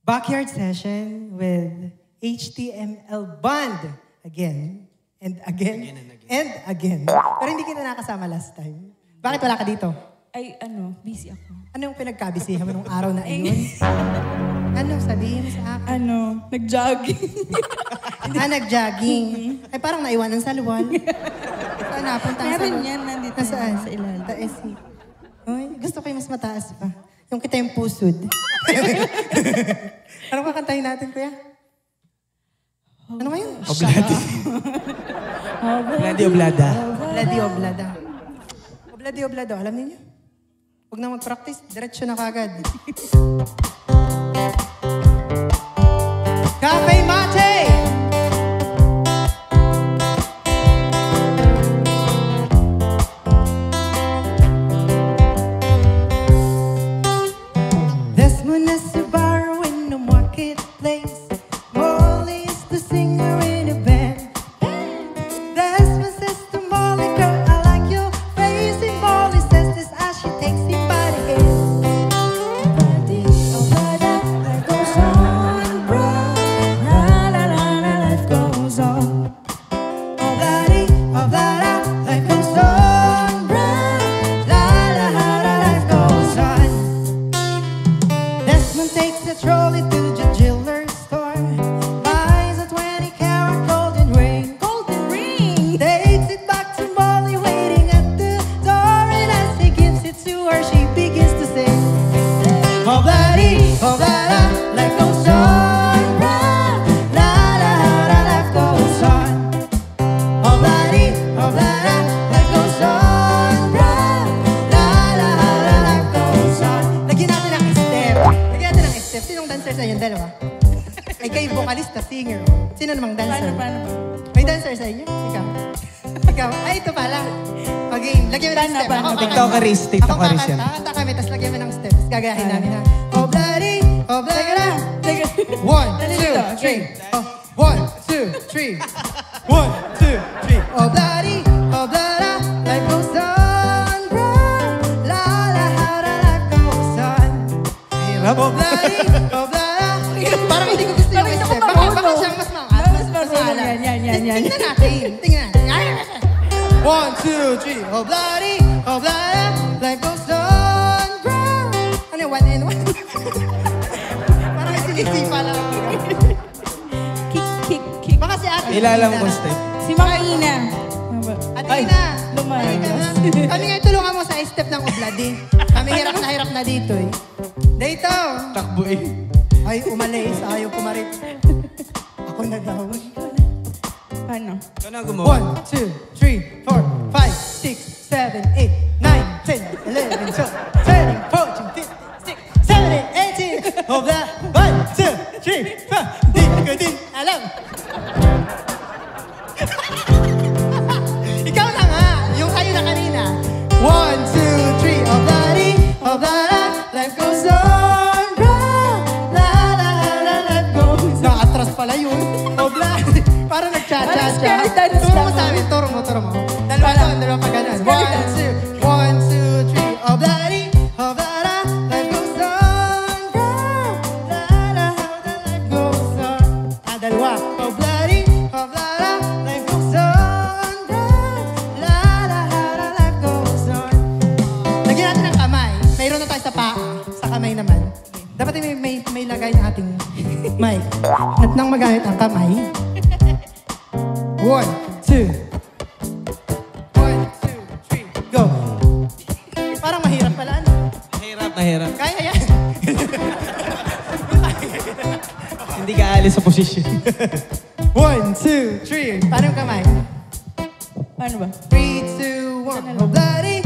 Backyard session with HTML Band again and again and again. Pero hindi kita nakasama last time. Bakit wala ka dito? Ay, ano, busy ako. Ano yung pinagkabisihan mo nung araw na iyon? ano, sabihin mo sa akin. Ano, nag-jogging. ah, nag-jogging. Ay, parang naiwanan sa luwan. Saan napunta? Meron yan, nandito Nasaan? sa ilalim. Taas. Ay, gusto ko yung mas mataas pa. Yung kita yung pusod. Anong kakantahin natin, kuya? Ano ngayon? Obladi. Obladi, oblada. Obladi, oblada. Obladi, oblado. Alam niyo? Huwag na mag-practice. Diretso na kagad. Cafe Mate! Sinong dancer sa inyo? Dalawa? Ay, kayo vocalista, singer. Sino namang dancer? Paano, paano? May dancer sa inyo? Ikaw? Ikaw? Ay, ito pala. Okay, lagyan mo ng step. Ako kakanta. TikTokerist, Ako TikTokerist yan. kakanta, kanta kami, tapos lagyan mo ng step. Tapos gagayahin namin ha. Oh, bloody, oh, bloody. One, two, three. Oh, one, two, three. Oh, oh, bloody. Parang hindi ko gusto yung Parang hindi step. ko Baka, baka marunong. siyang mas. Mas marunong. Yan, yan, yan, yan. Tingnan natin. Tingnan natin. Ay, ay, ay. One, two, three. Oh, bloody, oh, bloody. Life goes on, bro. Ano yung one and one? Parang sinisipa lang. Kick, kick, kick. Baka si Ate Ilalam Ina. ko step. Si Mama Ina. Ano Ay, Ina. lumayas. Ay, ka- Kami nga tulungan mo sa step ng obladi. Kami hirap na hirap na dito eh. Dito. Takbo eh. Ay, umalis. Ayaw pumarit. Ako na daw. Paano? Ikaw na gumawa. One, two, three, four, five, six, seven, eight, nine, ten, eleven, twelve, Skeleton Turo mo lang. sa amin. Turo mo, turo mo. Dalawa doon, dalawa pa ganun. One, two, one, two, three. Of the of the life goes on. La, la, how the life goes on. Ah, dalawa. The of the life goes on. La, la, how the life goes on. Lagyan natin ng kamay. Mayroon na tayo sa paa. Sa kamay naman. Dapat may, may, may lagay ng ating mic. At nang magamit ang kamay. One, two. One, two, three, go. Parang mahirap pala. Ano? Mahirap, mahirap. Kaya yan. Hindi ka alis sa posisyon. One, two, three. Paano yung kamay? Paano ba? Three, two, one. Bloody,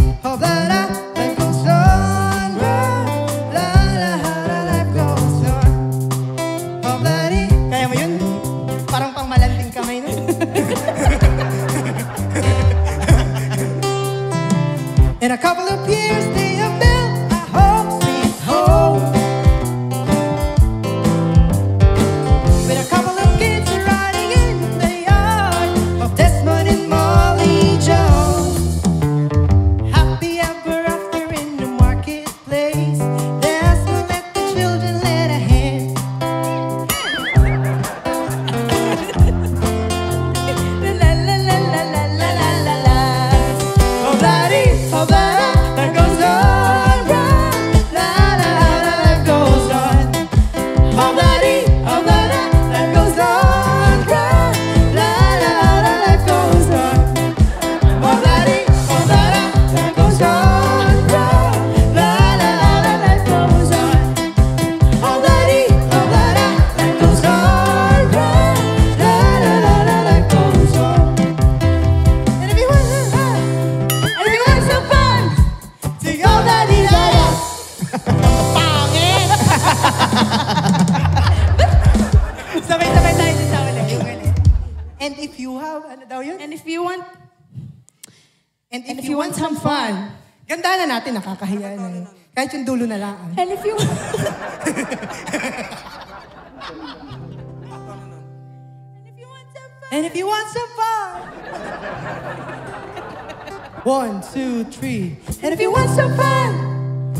In a couple of years, ano daw yun? And if you want, And and if you want some fun. Ganda na natin, nakakahiya na yun. Kahit yung dulo na lang. and if you want, and if you want some fun. And if you want some fun. One, two, three. And if you want some fun,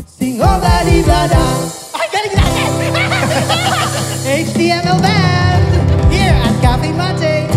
sing all that blah da. Ay, galing natin! HTML Band! Here at Cafe Mate.